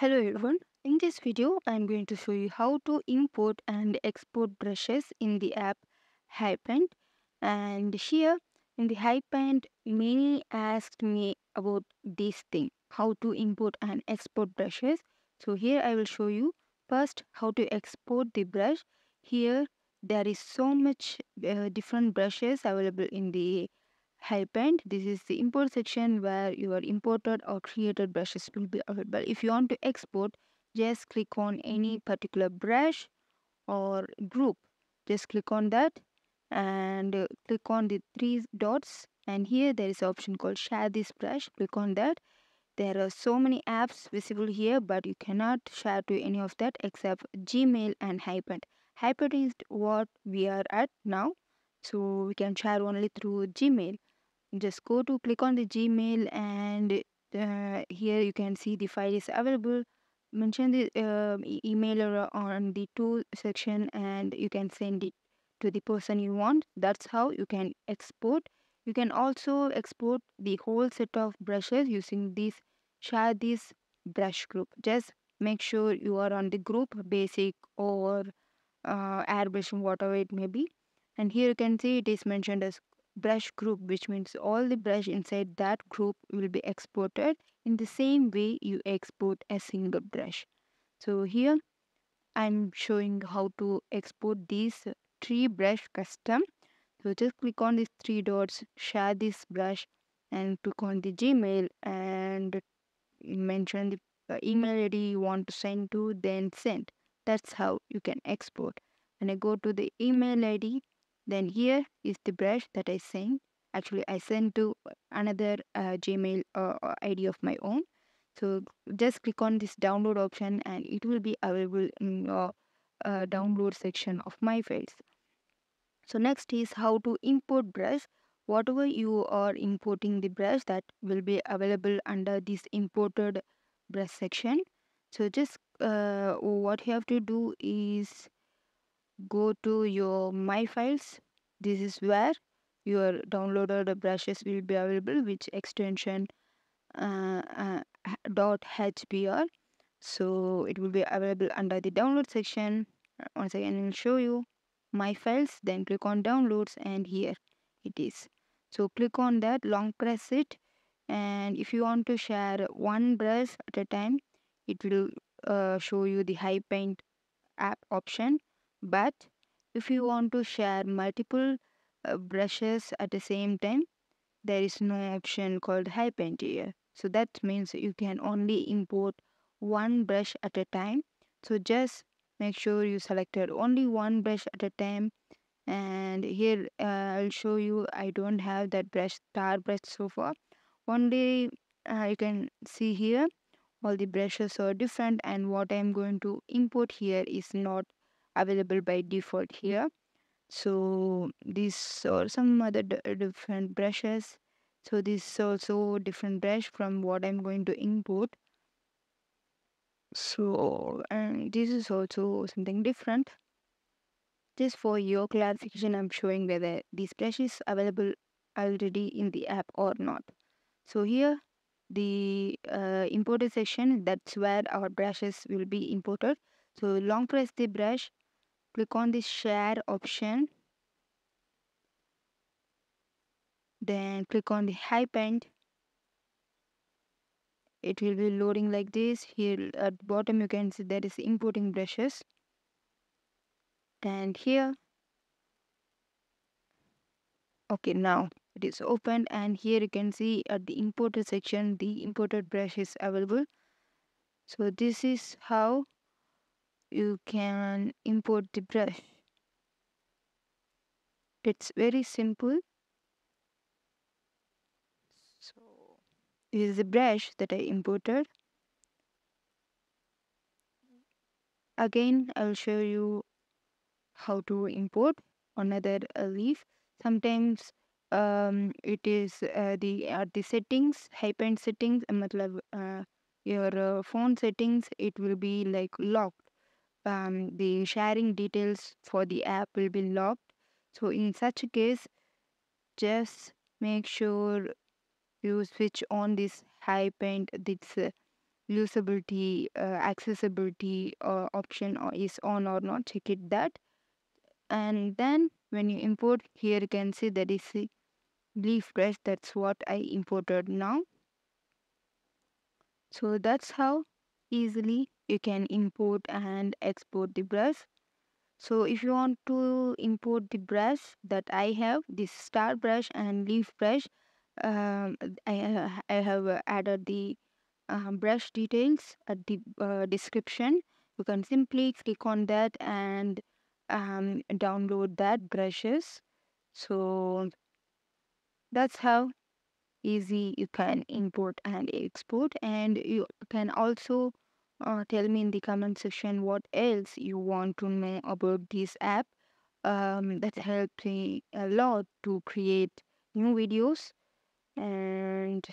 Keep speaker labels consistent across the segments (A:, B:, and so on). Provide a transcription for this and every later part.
A: Hello everyone. In this video, I am going to show you how to import and export brushes in the app HiPaint. And here in the HiPaint, many asked me about this thing, how to import and export brushes. So here I will show you first how to export the brush. Here there is so much uh, different brushes available in the HiPaint. This is the import section where your imported or created brushes will be available. If you want to export, just click on any particular brush or group. Just click on that and uh, click on the three dots and here there is an option called share this brush. Click on that. There are so many apps visible here but you cannot share to any of that except Gmail and HiPaint. HiPaint is what we are at now. So we can share only through Gmail just go to click on the gmail and uh, here you can see the file is available. Mention the uh, e- email or on the tool section and you can send it to the person you want. That's how you can export. You can also export the whole set of brushes using this share this brush group. Just make sure you are on the group basic or uh, airbrush whatever it may be. And here you can see it is mentioned as brush group which means all the brush inside that group will be exported in the same way you export a single brush. So here i'm showing how to export these three brush custom. So just click on these three dots share this brush and click on the gmail and mention the uh, email id you want to send to then send. That's how you can export. When i go to the email id then here is the brush that I sent. Actually, I sent to another uh, Gmail uh, uh, ID of my own. So just click on this download option and it will be available in your uh, download section of my files. So next is how to import brush. Whatever you are importing the brush that will be available under this imported brush section. So just uh, what you have to do is go to your my files. This is where your downloaded brushes will be available which extension uh, uh, h- dot hbr so it will be available under the download section. Uh, once again i will show you my files then click on downloads and here it is. So click on that long press it and if you want to share one brush at a time it will uh, show you the high paint app option but if you want to share multiple uh, brushes at the same time there is no option called HiPaint here. So that means you can only import one brush at a time. So just make sure you selected only one brush at a time. And here uh, i'll show you i don't have that brush star brush so far. Only uh, you can see here all the brushes are different and what i'm going to import here is not available by default here. So these or some other different brushes. So this is also different brush from what i'm going to import. So and this is also something different. Just for your clarification i'm showing whether this brush is available already in the app or not. So here the uh, imported section that's where our brushes will be imported. So long press the brush click on the share option. Then click on the paint it will be loading like this. Here at bottom you can see there is importing brushes. And here. Okay now it is opened and here you can see at the imported section the imported brush is available. So this is how you can import the brush. It's very simple. So this is the brush that i imported. Again i'll show you how to import another uh, leaf. Sometimes um, it is uh, the at the settings hyphen settings uh, uh, your uh, phone settings it will be like locked um, the sharing details for the app will be locked so in such a case just make sure you switch on this high paint this uh, usability, uh, accessibility uh, option or is on or not. Check it that. And then when you import here, you can see that is the leaf brush. That's what I imported now. So that's how easily you can import and export the brush. So if you want to import the brush that I have, this star brush and leaf brush, um, I, uh, I have uh, added the um, brush details at the uh, description. You can simply click on that and um, download that brushes. So that's how easy you can import and export and you can also uh, tell me in the comment section what else you want to know about this app um, that helped me a lot to create new videos. And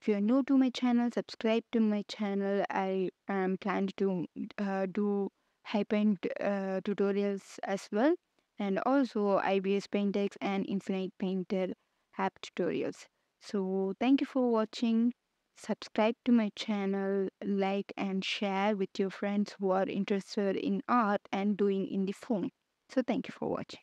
A: if you're new to my channel subscribe to my channel. I am planning to uh, do hyperpaint uh, tutorials as well. And also ibisPaint X and infinite painter app tutorials. So thank you for watching subscribe to my channel like and share with your friends who are interested in art and doing in the phone so thank you for watching